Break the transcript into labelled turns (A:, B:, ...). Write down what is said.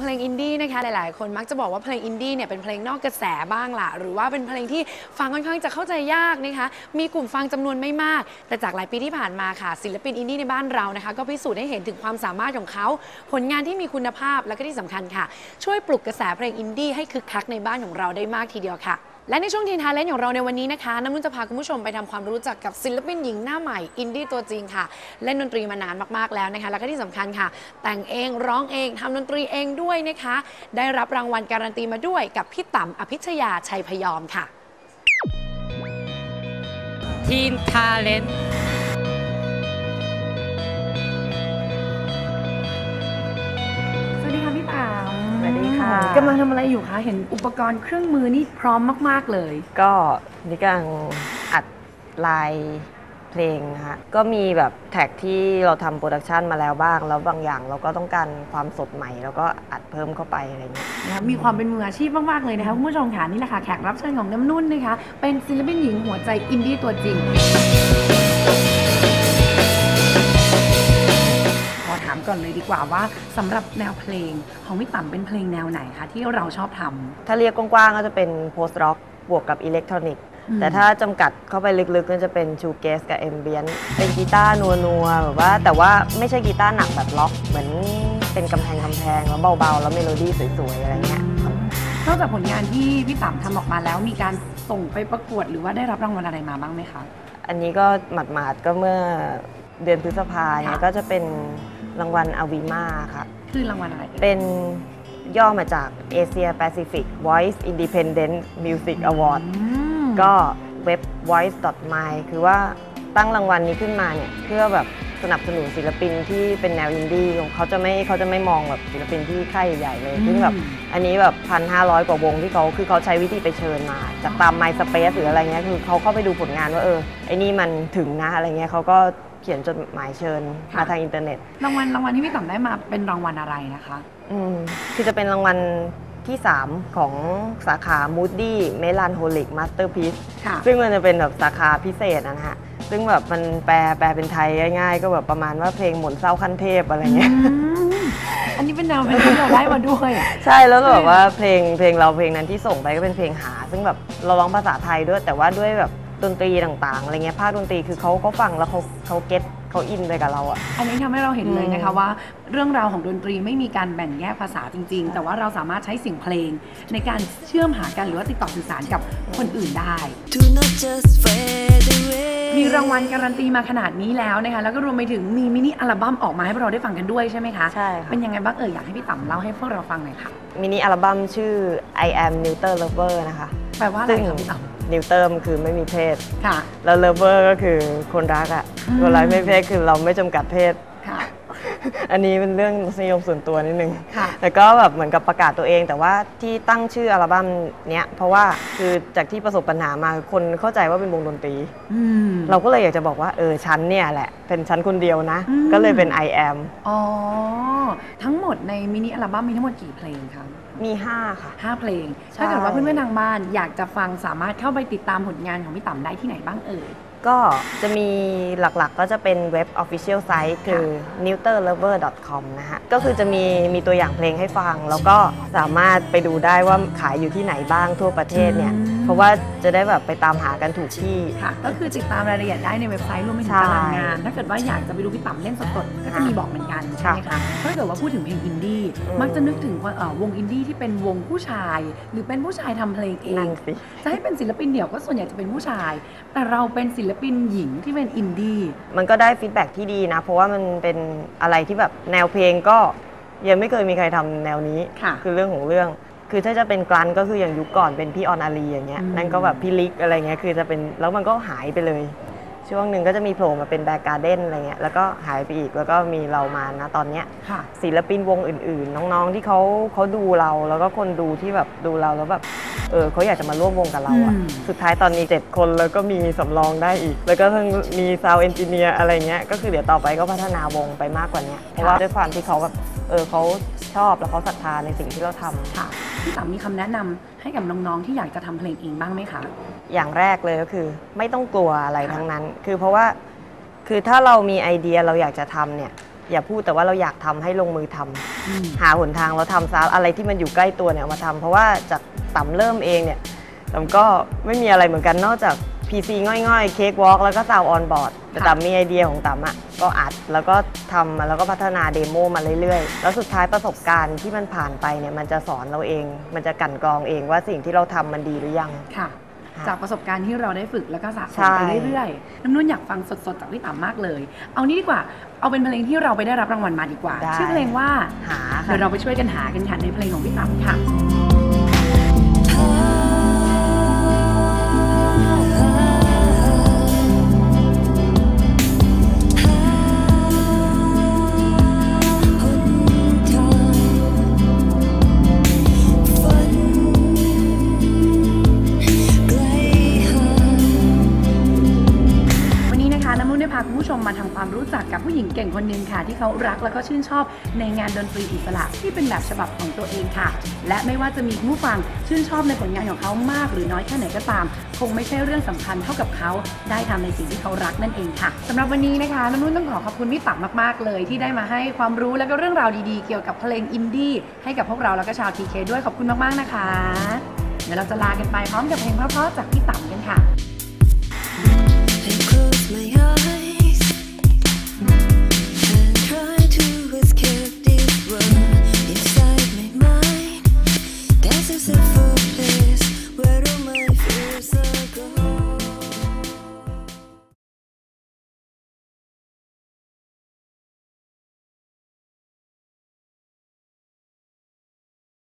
A: เพลงอินดี้นะคะหลาย ๆ คนมักจะบอกว่าเพลงอินดี้เนี่ยเป็นเพลงนอกกระแสบ้างล่ะหรือว่าเป็นเพลงที่ฟังค่อนข้างจะเข้าใจยากนะคะมีกลุ่มฟังจำนวนไม่มาก แต่จากหลายปีที่ผ่านมาค่ะ ศิลปินอินดี้ในบ้านเรานะคะก็พิสูจน์ให้เห็นถึงความสามารถของเขา ผลงานที่มีคุณภาพและก็ที่สำคัญค่ะ ช่วยปลุกกระแสเพลงอินดี้ให้คึกคักในบ้านของเราได้มากทีเดียวค่ะ และในช่วง Teen Talent ของเราในวันนี้นะคะน้ำนุ่นจะพาคุณผู้ชมไปทำความรู้จักกับศิลปินหญิงหน้าใหม่อินดี้ตัวจริงค่ะ เล่นดนตรีมานานมากๆแล้วนะคะ และก็ที่สำคัญค่ะ แต่งเองร้องเองทำดนตรีเองด้วยนะคะ ได้รับรางวัลการันตีมาด้วยกับพี่ต่ำอภิชยาชัยพยอมค่ะ
B: ทีนทาเลน
A: กำลังทำอะไรอยู่คะ เห็นอุปกรณ์เครื่องมือนี่พร้อมมาก ๆ เลย
C: ก็นี่กำลังอัดลายเพลงนะคะก็มีแบบ track ที่เราทำ production มาแล้วบ้าง แล้วบางอย่างเราก็ต้องการความสดใหม่ แล้วก็อัดเพิ่มเข้าไปอะไรเงี้ย
A: นะคะมีความเป็นมืออาชีพมาก ๆ เลยนะคะคุณผู้ชมค่ะนี่แหละค่ะแขกรับเชิญของน้ำนุ่นนะคะ เป็นศิลปินหญิงหัวใจอินดี้ตัวจริง ก่อนเลยดีกว่าว่าสำหรับแนวเพลงของพี่ตั๊มเป็นเพลงแนวไหนคะที่เราชอบทำ
C: ถ้าเรียกกว้างๆก็จะเป็น post-rock บวกกับ electronic อื
A: ม
C: แต่ถ้าจำกัดเข้าไปลึกๆก็จะเป็น shoegaze กับ ambient เป็นกีตาร์นัวๆแบบว่าแต่ว่าไม่ใช่กีตาร์หนักแบบร็อก เหมือนเป็นกำแพงกำแพงแล้วเบาๆ แล้วเมโลดี้สวยๆ อะไรเงี้ย
A: นอกจากผลงานที่พี่ตั๊มทำออกมาแล้วมีการส่งไปประกวดหรือว่าได้รับรางวัลอะไรมาบ้างไหมคะ
C: อันนี้ก็หมาดๆก็เมื่อเดือนพฤษภาเนี่ย
A: ค่ะ
C: ก็จะเป็น รางวัล AVIMAค่ะ
A: คือรางวัลอะไรเอ่ย
C: เป็นย่อมาจาก Asia Pacific Voice Independent Music Award
A: อืม
C: ก็เว็บ voice.my คือว่าตั้งรางวัลนี้ขึ้นมาเนี่ยเพื่อแบบสนับสนุนศิลปินที่เป็นแนวอินดี้เขาจะไม่เขาจะไม่มองแบบศิลปินที่ค่ายใหญ่ๆเลยซึ่งแบบอันนี้แบบพันห้าร้อยกว่าวงที่เขาคือเขาใช้วิธีไปเชิญมา จากตาม MySpace หรืออะไรเงี้ยคือเขาเข้าไปดูผลงานว่าเออไอ้นี่มันถึงนะอะไรเงี้ยเขาก็ เขียนจดหมายเชิญมาทางอินเทอร์เน็ต
A: รางวัลรางวัลที่พี่ต่ำได้มาเป็นรางวัลอะไรนะคะ
C: อืมคือจะเป็นรางวัลที่ 3 ของสาขา Moody Melancholic Masterpiece
A: ค่ะ
C: ซึ่งมันจะเป็นแบบสาขาพิเศษนะฮะ ซึ่งแบบมันแปลแปลเป็นไทยง่ายๆ ก็แบบประมาณว่าเพลงหมุนเศร้าขั้นเทพอะไรเงี้ย
A: อืมอันนี้เป็นแนวเพลงที่เราได้มาด้วย
C: ใช่แล้วก็แบบว่าเพลงเพลงเราเพลงนั้นที่ส่งไปก็เป็นเพลงหา ซึ่งแบบเราร้องภาษาไทยด้วยแต่ว่าด้วยแบบ ดนตรีต่างๆอะไรเงี้ยภาคดนตรีคือเขาก็ฟังแล้วเขาเขาเก็ตเขาอินไปกับเราอะ
A: อันนี้ทำให้เราเห็นเลยนะคะ
C: อืม
A: ว่า เรื่องราวของดนตรีไม่มีการแบ่งแยกภาษาจริง ๆ แต่ว่าเราสามารถใช้เสียงเพลง ในการเชื่อมหากันหรือว่าติดต่อสื่อสารกับคนอื่นได้
D: Do not just fade away
A: มีรางวัลการันตีมาขนาดนี้แล้วนะคะแล้วก็รวมไปถึงมีมินิอัลบั้มออกมาให้พวกเราได้ฟังกันด้วยใช่ไหมคะ
C: ใช่ค่ะ
A: เป็นยังไงบ้างเอ่ยอยากให้พี่ต่ำเล่าให้พวกเราฟังหน่อยค่ะ
C: มินิอัลบั้มชื่อ I am Neuter Lover นะคะ
A: แปลว่าอะไร
C: ซึ่ง
A: คะพี่ต่
C: นิวเติมคือไม่มีเพศำ
A: ค่ะ
C: แล้วเลเวอร์ก็คือคนรักอะ
A: อืม
C: คนรักไม่มีเพศคือเราไม่จำกัดเพศ
A: ค่ะ
C: อันนี้เป็นเรื่องรสนิยมส่วนตัวนิดนึง
A: ค่ะ
C: แต่ก็แบบเหมือนกับประกาศตัวเอง แต่ว่าที่ตั้งชื่ออัลบั้มเนี้ยเพราะว่าคือจากที่ประสบปัญหามาคือคนเข้าใจว่าเป็นวงดนตรี
A: อืม
C: เราก็เลยอยากจะบอกว่าเออฉันเนี่ยแหละ เป็นฉันคนเดียวนะ
A: อืม
C: ก็เลยเป็น I am
A: อ๋อ ทั้งหมดในมินิอัลบั้มมีทั้งหมดกี่เพลงคะ
C: มี 5 ค่ะ
A: 5 เพลง
C: ใช่
A: ถ้าเกิดว่าเพื่อนๆทางบ้านอยากจะฟังสามารถเข้าไปติดตามผลงานของพี่ต่ำได้ที่ไหนบ้างเอ่ย
C: ก็จะมีหลักๆก็จะเป็นเว็บ Official Site คือ neuterlover.com นะฮะ ก็คือจะมีมีตัวอย่างเพลงให้ฟัง แล้วก็สามารถไปดูได้ว่าขายอยู่ที่ไหนบ้างทั่วประเทศเนี่ย
A: อืม
C: เพราะว่าจะได้แบบไปตามหากันถูกที่
A: ค่ะ ก็คือติดตามรายละเอียดได้ในเว็บไซต์รวมไปถึง
C: ใช่
A: ตารางงาน ถ้าเกิดว่าอยากจะไปดูพี่ต่ำเล่นสดๆก็จะมีบอกเหมือนกันใช่ไหมคะถถ้าเกิดว่าพูดถึงเพลงอินดี้
C: อืม
A: มักจะนึกถึงว่าเอ่อวงอินดี้ที่เป็นวงผู้ชาย หรือเป็นผู้ชายทำเพลงเอ
C: อ
A: นั่
C: นสิ
A: จะให้เป็นศิลปินเดี่ยวก็ส่วนใหญ่จะเป็นผู้ชาย แต่เราเป็นศิลปินหญิงที่เป็นอินดี้
C: มันก็ได้ feedback ที่ดีนะ เพราะว่ามันเป็นอะไรที่แบบแนวเพลงก็ยังไม่เคยมีใครทำแนวนี้
A: ค่ะ
C: คือเรื่องของเรื่อง คือถ้าจะเป็น grunge ก็คืออย่างยุคก่อนเป็นพี่อรอรีย์อย่างเงี้ย
A: อืม
C: นั่นก็แบบพี่ลิกอะไรเงี้ยคือจะเป็นแล้วมันก็หายไปเลย ช่วงหนึ่งก็จะมีโผล่มาเป็นแบกการ์เด้นอะไรเงี้ยแล้วก็หายไปอีกแล้วก็มีเรามานะตอนเนี้ย
A: ค่ะ
C: ศิลปินวงอื่น ๆ น้องๆที่เขาเขาดูเราแล้วก็คนดูที่แบบดูเราแล้วแบบเออเขาอยากจะมาร่วมวงกับเราอะ
A: อืม
C: สุดท้ายตอนนี้ 7 คนแล้วก็มีสำรองได้อีก แล้วก็เพิ่งมีซาวเอนจิเนียร์อะไรเงี้ย ก็คือเดี๋ยวต่อไปก็พัฒนาวงไปมากกว่าเนี้ยเพราะว่าด้วยความที่เขาแบบ เออเขาชอบแล้วเขาศรัทธาในสิ่งที่เราทำ
A: ค่ะ พี่ต่ำมีคำแนะนำให้กับน้องๆที่อยากจะทำเพลงเองบ้างไหมคะ
C: อย่างแรกเลยก็คือ ไม่ต้องกลัวอะไรทั้งนั้น คือเพราะว่าคือถ้าเรามีไอเดียเราอยากจะทำเนี่ย อย่าพูดแต่ว่าเราอยากทำให้ลงมือทำ
A: อืม
C: หาหนทางเราทำซะอะไรที่มันอยู่ใกล้ตัวเนี่ยเอามาทำเพราะว่าจากตั๊มเริ่มเองเนี่ยตั๊มก็ไม่มีอะไรเหมือนกันนอกจาก PC ง่อยๆ Cakewalk แล้วก็ sound on board แต่ตั๊มมีไอเดียของตั๊มอะก็อัดแล้วก็ทำมาแล้วก็พัฒนา demo มาเรื่อยๆ แล้วสุดท้ายประสบการณ์ที่มันผ่านไปเนี่ยมันจะสอนเราเอง มันจะกลั่นกรองเองว่าสิ่งที่เราทำมันดีหรือยัง
A: ค่ะ
C: ค่ะ
A: จากประสบการณ์ที่เราได้ฝึกแล้วก็สะส
C: ใช่
A: มไปเรื่อยๆน้ำนุ่นอยากฟังสดๆจากพี่ต่ำมากเลย เอานี้ดีกว่า เอาเป็นเพลงที่เราไปได้รับรางวัลมาดีกว่า
C: ได้
A: ชื่อเพลงว่า
C: หา
A: เดี๋ยว
C: ค่ะ
A: เราไปช่วยกันหากันค่ะในเพลงของพี่ต่ำค่ะ รู้จักกับผู้หญิงเก่งคนหนึ่งค่ะ ที่เขารักแล้วก็ชื่นชอบในงานดนตรีอิสระที่เป็นแบบฉบับของตัวเองค่ะ และไม่ว่าจะมีผู้ฟังชื่นชอบในผลงานของเขามากหรือน้อยแค่ไหนก็ตาม คงไม่ใช่เรื่องสำคัญเท่ากับเขาได้ทำในสิ่งที่เขารักนั่นเองค่ะสำหรับวันนี้นะคะน้ำนุ่นต้องขอขอบคุณพี่ตั๊มมากๆเลย ที่ได้มาให้ความรู้แล้วก็เรื่องราวดีๆ เกี่ยวกับเพลงอินดี้ให้กับพวกเราแล้วก็ชาว TK ด้วยขอบคุณมากๆนะคะ เดี๋ยวเราจะลากันไปพร้อมกับเพลงเพราะๆจากพี่ตั๊มกันค่ะ